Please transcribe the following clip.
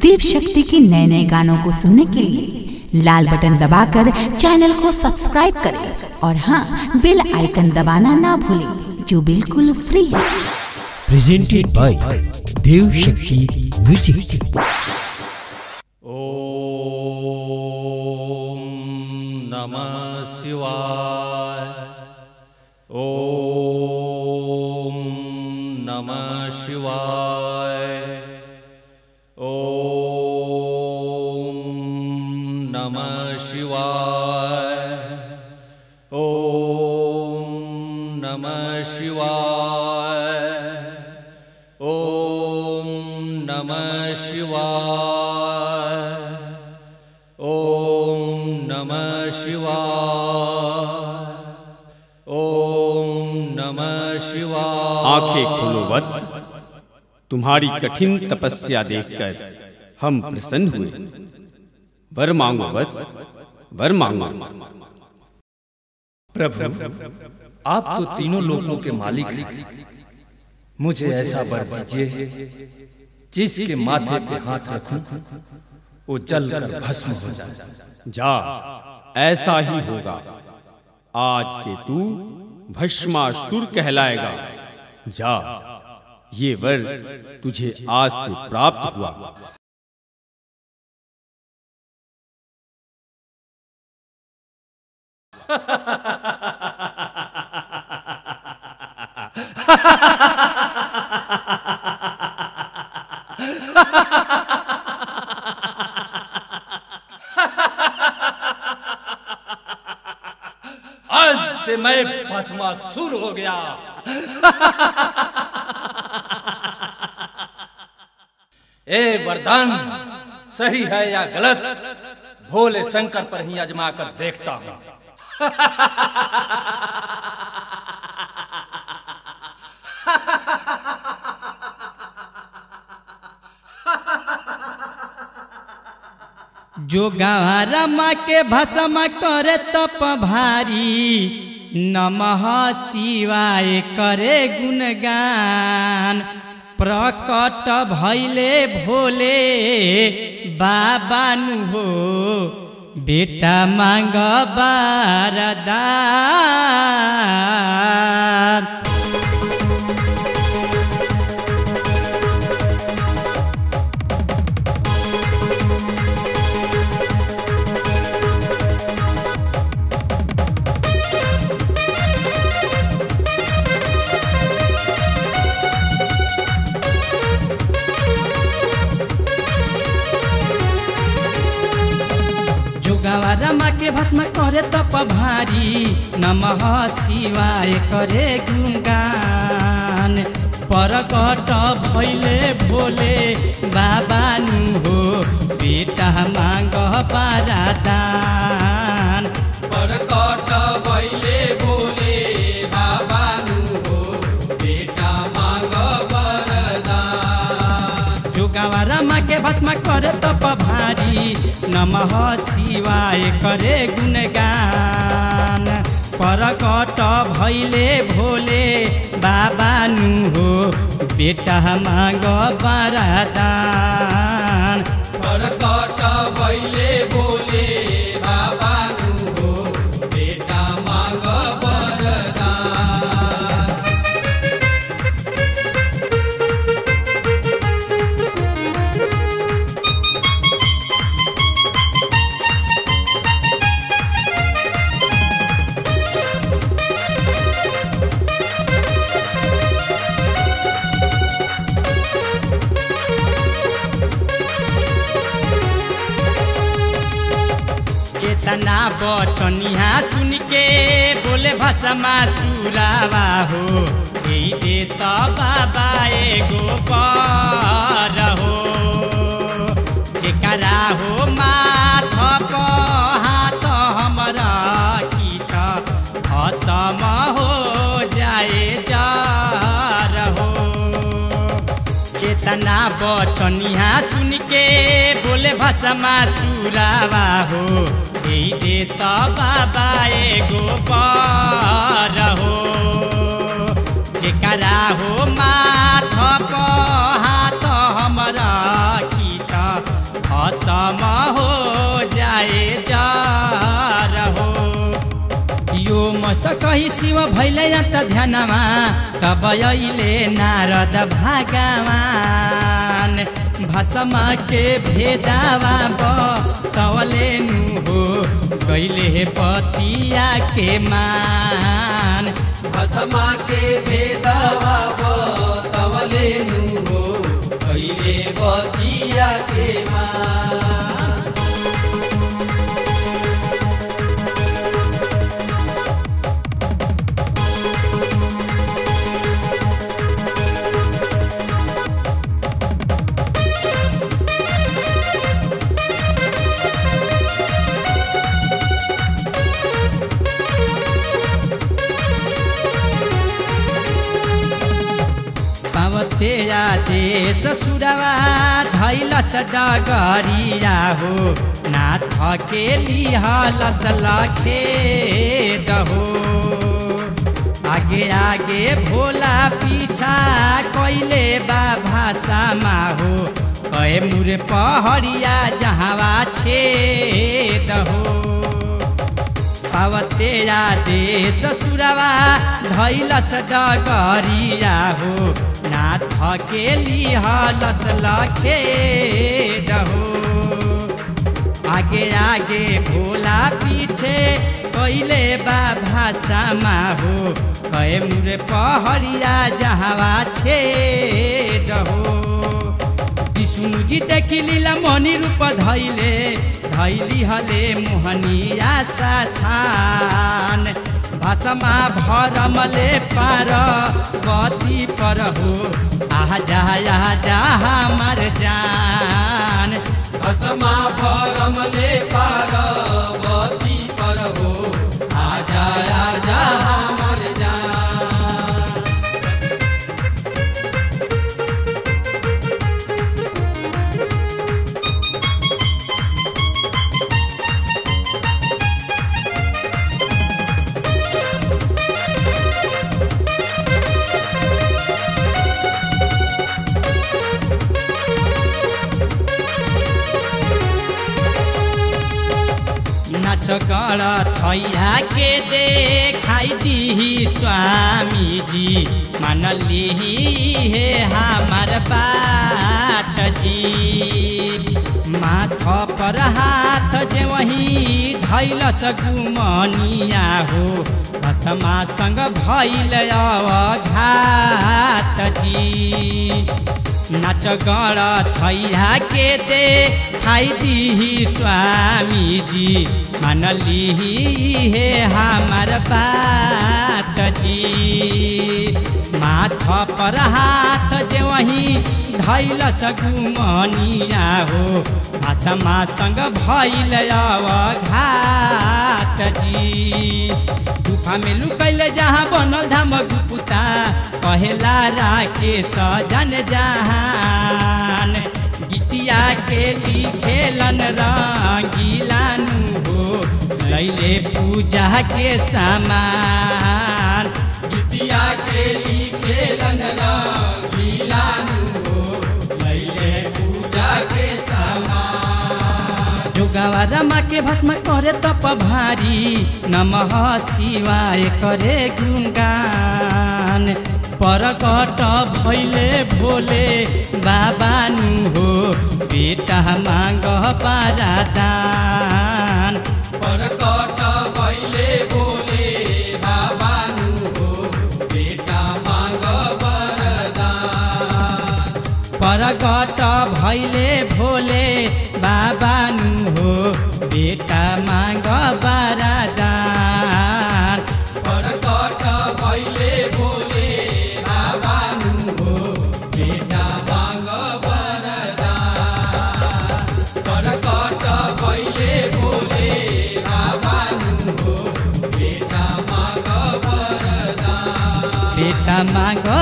देव शक्ति के नए नए गानों को सुनने के लिए लाल बटन दबाकर चैनल को सब्सक्राइब करें। और हाँ बेल आइकन दबाना ना भूलें जो बिल्कुल फ्री है। Presented by Dev Shakti Music. ॐ नमः शिवाय। ॐ नमः शिवाय। शिवाय। ॐ नमः शिवाय। ॐ नमः शिवाय। ॐ नमः शिवाय। ॐ नमः शिवाय। आँखें खोलो वत्स। तुम्हारी कठिन तपस्या देखकर हम प्रसन्न हुए। वर मांगो वत्स। वर मांगो। प्रभु आप तो तीनों लोकों के मालिक हैं। मुझे ऐसा वर दीजिए जिसके माथे पे हाथ रखूँ वो जल कर भस्म हो जाए। जा ऐसा ही होगा। आज से तू भस्मासुर कहलाएगा। जा ये वर तुझे आज से प्राप्त हुआ। आज से मैं भस्मासुर हो गया। ए वरदान, सही है या गलत? भोले शंकर पर ही अजमा कर देखता हूँ। जो रमा के भसम करे तप भारी नमः शिवाय करे गुणगान। प्रकट भैले भोले बाबा नु हो बेटा मांग बारदान रमा के भस्म करे तप भारी। नमः शिवाय करे गुणगान। परकट भैले भोले बाबा हो, बेटा मांग पारादान परकट भैले भोले बाबा हो, बेटा मांग वरदान जोगावा रमा के भस्म करे तप भारी नमः शिवाय करे गुणगान। परकट भैले भोले बाबा नु हो बेटा मांग बरदान केतना बचनिया सुन के बोले भाषा सुरावा हो। दे त बाबा एगो पर हो। जेकरा हो माथ हाथ हमरा की भसम हो जाए हो। केतना बचनिया सुन भसमा सुरावा हो। यही त बाबाएको पर हो। जेकरा हो माथ हात हमरा कि त असम हो जाए जार हो। यो मस्त कही शिव भैले त ध्यानमा तब अहिले नारद भगवान। भसमा के भेदावा बतवले नु हो कैले पतिया के मान। भसमा के भेदावा बतवले नु हो कैले पतिया के मान। पावते आदेश सुरवा धैलस डगरिया हो, नाथ के लिहलस लखे दहो। आगे आगे भोला पीछा कैले बा भाषामा हो कहे मुरे पहरिया जहाँवा छे दहो पावते आदेश सुरवा, धैलस डगरिया हो। नाथ के लिहलस लखे दहो। आगे आगे भोला पीछे कैले बा भाषामा हो कहे मुरे पहरिया जहावा छे देखि लीला मनी रूप धैले, धैली हले मोहनिया साथान भाषमा भरमले पार कति पर हो, आह जा, आह हमार जान। भसमा भरमले सकल छैया के देखाइदिही स्वामीजी। मानलि हे हामर बात जी माथ पर हाथ जे वही धैल सगुमनिया हो। भसमासँग भैल अवघा नाच नाचगडा छैया के दे जी स्वामीजी। मानलिही हे हामर बातजी। माथ पर हात जे वही धैल सगुमनिया हो आसमा संग भैल घातजी गुफामे लुकैले जहाँ बनल धाम गुपुता कहेला राके सजन जहान गीतिया के लिखेलन रंगीलानु हो, लैले पूजा के सामान। गीतिया के लिखेलन रंगीलानु हो, लैले पूजा के सामान। जोगावा रमा के भस्म करे तप भारी, नमः शिवाय करे गुणगान। परकट भैले भोले बाबा नु हो बेटा मांग पारादान। परकट भैले भोले बाबा नु हो बेटा मांग वरदान परगट भैले भोले बाबा नु हो बेटा नु हो